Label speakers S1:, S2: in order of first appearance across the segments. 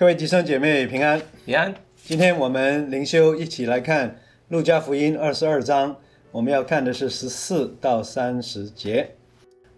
S1: 各位弟兄姐妹平安，
S2: 平安。
S1: 今天我们灵修一起来看路加福音二十二章，我们要看的是十四到三十节。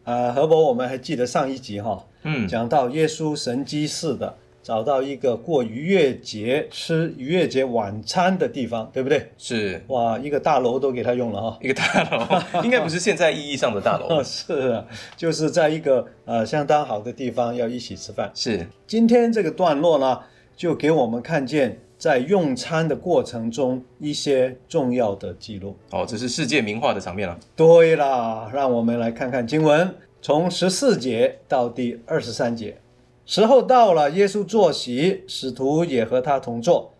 S1: 呃，何伯，我们还记得上一集哈，
S2: 嗯，
S1: 讲到耶稣神机似的找到一个过逾越节吃逾越节晚餐的地方，对不对？
S2: 是
S1: 哇，一个大楼都给他用了哈。
S2: 一个大楼，应该不是现在意义上的大楼
S1: 哦，，是啊，就是在一个呃相当好的地方要一起吃饭。
S2: 是
S1: 今天这个段落呢，就给我们看见在用餐的过程中一些重要的记录。
S2: 哦，这是世界名画的场面了。
S1: 对啦，让我们来看看经文，从十四节到第二十三节。时候到了，耶稣坐席，使徒也和他同坐。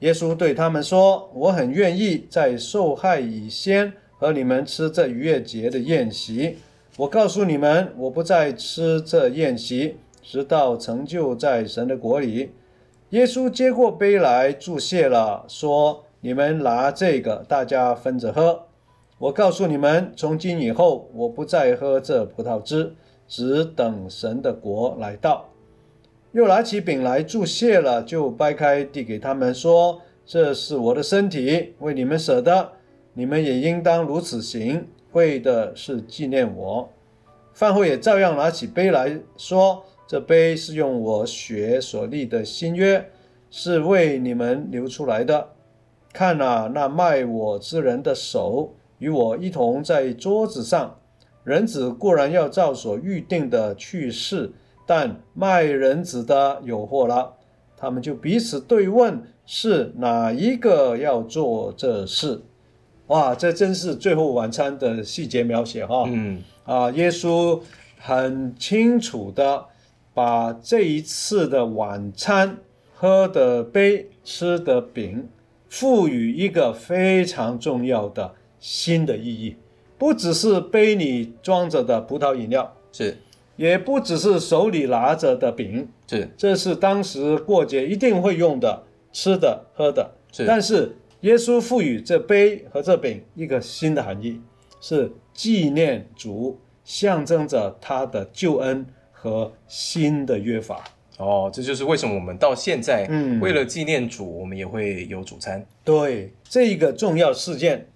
S1: 耶稣对他们说：“我很愿意在受害以先和你们吃这逾越节的宴席。我告诉你们，我不再吃这宴席，直到成就在神的国里。”耶稣接过杯来，注谢了，说：“你们拿这个，大家分着喝。我告诉你们，从今以后，我不再喝这葡萄汁，只等神的国来到。”又拿起饼来，注谢了，就掰开，递给他们，说：“这是我的身体，为你们舍的，你们也应当如此行，为的是纪念我。”饭后也照样拿起杯来说：“这杯是用我血所立的新约，是为你们流出来的。看啊，那卖我之人的手与我一同在桌子上。人子固然要照所预定的去世。”但卖人子的有祸了，他们就彼此对问，是哪一个要做这事？哇，这真是最后晚餐的细节描写哈。
S2: 嗯，
S1: 啊，耶稣很清楚的把这一次的晚餐、喝的杯、吃的饼，赋予一个非常重要的新的意义，不只是杯里装着的葡萄饮料。
S2: 是
S1: 也不只是手里拿着的饼，
S2: 是
S1: 这是当时过节一定会用的吃的喝的。
S2: 是
S1: 但是耶稣赋予这杯和这饼一个新的含义，是纪念主，象征着他的救恩和新的约法。
S2: 哦，这就是为什么我们到现在，
S1: 嗯
S2: 为了纪念主，我们也会有主餐。
S1: 对这一个重要事件，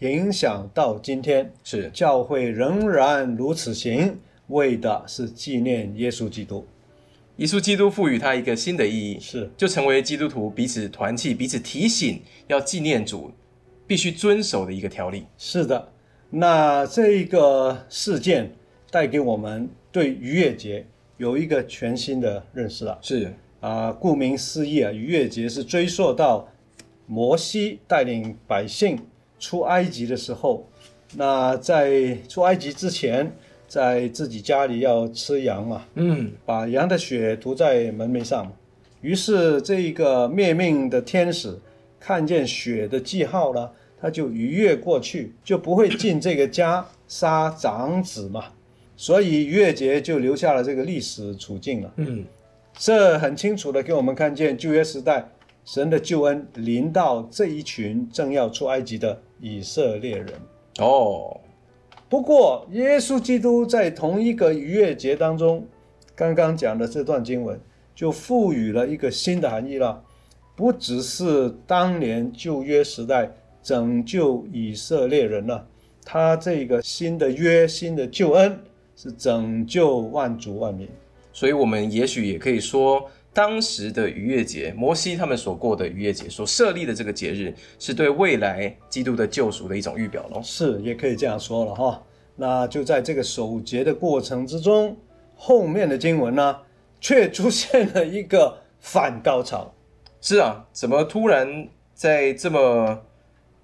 S1: 影响到今天，
S2: 是
S1: 教会仍然如此行，为的是纪念耶稣基督。
S2: 耶稣基督赋予它一个新的意义，
S1: 是
S2: 就成为基督徒彼此团契、彼此提醒要纪念主必须遵守的一个条例。
S1: 是的，那这一个事件带给我们对逾越节有一个全新的认识了。
S2: 是
S1: 啊，顾名思义啊，逾越节是追溯到摩西带领百姓出埃及的时候。那在出埃及之前，在自己家里要吃羊嘛，
S2: 嗯，
S1: 把羊的血涂在门楣上。于是这一个灭命的天使看见血的记号了，他就逾越过去，就不会进这个家杀长子嘛。所以逾越节就留下了这个历史处境了。
S2: 嗯，
S1: 这很清楚的给我们看见旧约时代神的救恩临到这一群正要出埃及的以色列人。
S2: 哦，
S1: 不过，耶稣基督在同一个逾越节当中，刚刚讲的这段经文就赋予了一个新的含义了，不只是当年旧约时代拯救以色列人了，他这个新的约、新的救恩是拯救万族万民。
S2: 所以我们也许也可以说，当时的逾越节，摩西他们所过的逾越节所设立的这个节日，是对未来基督的救赎的一种预表喽。
S1: 是，也可以这样说了哈。那就在这个守节的过程之中，后面的经文呢，却出现了一个反高潮。
S2: 是啊，怎么突然在这么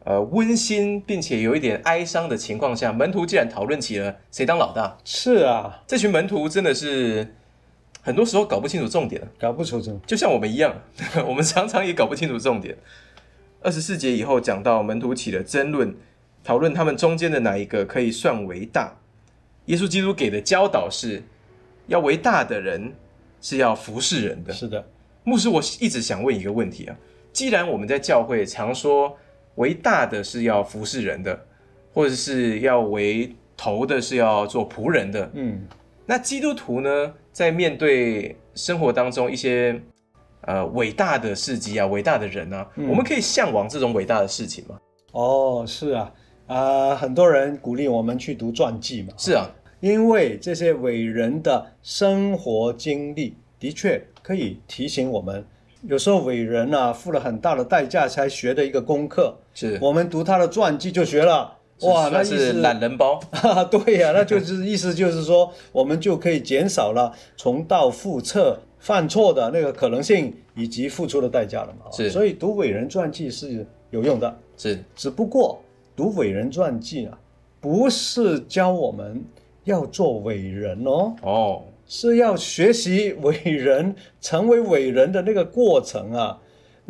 S2: 呃温馨并且有一点哀伤的情况下，门徒竟然讨论起了谁当老大？
S1: 是啊，
S2: 这群门徒真的是很多时候搞不清楚重点，
S1: 搞不清楚
S2: 就像我们一样，我们常常也搞不清楚重点。二十四节以后讲到门徒起了争论，讨论他们中间的哪一个可以算为大。耶稣基督给的教导是，要为大的人是要服侍人的。
S1: 是的，
S2: 牧师，我一直想问一个问题啊，既然我们在教会常说为大的是要服侍人的，或者是要为头的是要做仆人的，
S1: 嗯，
S2: 那基督徒呢，在面对生活当中一些呃伟大的事迹啊、伟大的人啊，我们可以向往这种伟大的事情吗？
S1: 哦，是啊，啊、很多人鼓励我们去读传记嘛，
S2: 是啊，
S1: 因为这些伟人的生活经历的确可以提醒我们，有时候伟人啊付了很大的代价才学的一个功课，
S2: 是。
S1: 我们读他的传记就学了。哇，那
S2: 是
S1: 思
S2: 懒人包，
S1: 啊，对呀、那就是意思就是说，我们就可以减少了重蹈覆辙、犯错的那个可能性，以及付出的代价了嘛。
S2: 是
S1: 所以读伟人传记是有用的，
S2: 是
S1: 只不过读伟人传记啊，不是教我们要做伟人哦，
S2: 哦，
S1: 是要学习伟人成为伟人的那个过程啊。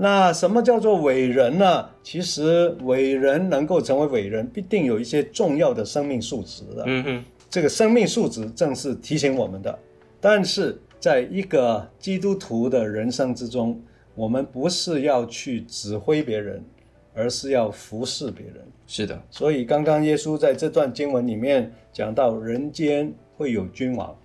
S1: 那什么叫做伟人呢？其实伟人能够成为伟人，必定有一些重要的生命素质的。
S2: 嗯哼，
S1: 这个生命素质正是提醒我们的。但是，在一个基督徒的人生之中，我们不是要去指挥别人，而是要服侍别人。
S2: 是的，
S1: 所以，刚刚耶稣在这段经文里面讲到，人间会有君王，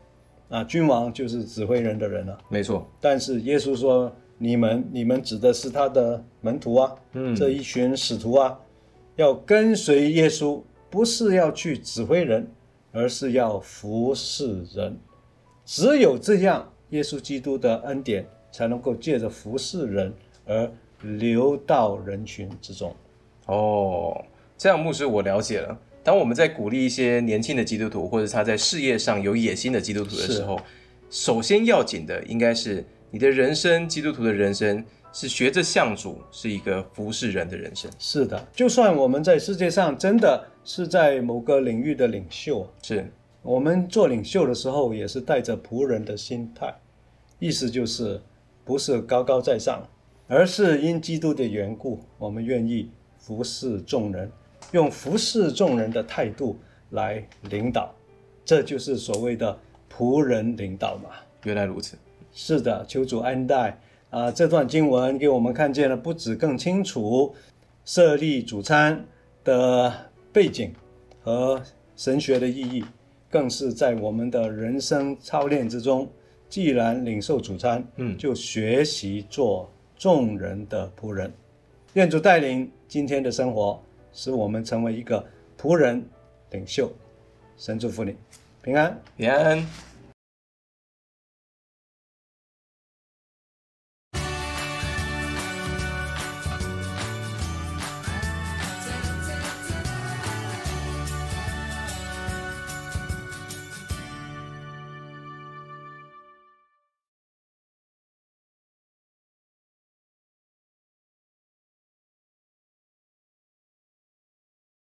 S1: 啊，君王就是指挥人的人了、
S2: 没错，
S1: 但是耶稣说，你们你们指的是他的门徒啊，
S2: 嗯
S1: 这一群使徒啊，要跟随耶稣，不是要去指挥人，而是要服侍人。只有这样，耶稣基督的恩典才能够借着服侍人而流到人群之中。
S2: 哦，这样牧师我了解了。当我们在鼓励一些年轻的基督徒，或者他在事业上有野心的基督徒的时候，首先要紧的应该是你的人生，基督徒的人生是学着向主，是一个服侍人的人生。
S1: 是的，就算我们在世界上真的是在某个领域的领袖，
S2: 是，
S1: 我们做领袖的时候，也是带着仆人的心态，意思就是不是高高在上，而是因基督的缘故，我们愿意服侍众人，用服侍众人的态度来领导，这就是所谓的仆人领导嘛。
S2: 原来如此。
S1: 是的，求主安待啊！这段经文给我们看见了，不止更清楚设立主餐的背景和神学的意义，更是在我们的人生操练之中，既然领受主餐，
S2: 嗯
S1: 就学习做众人的仆人。愿主带领今天的生活，使我们成为一个仆人领袖。神祝福你，平安。
S2: 平安。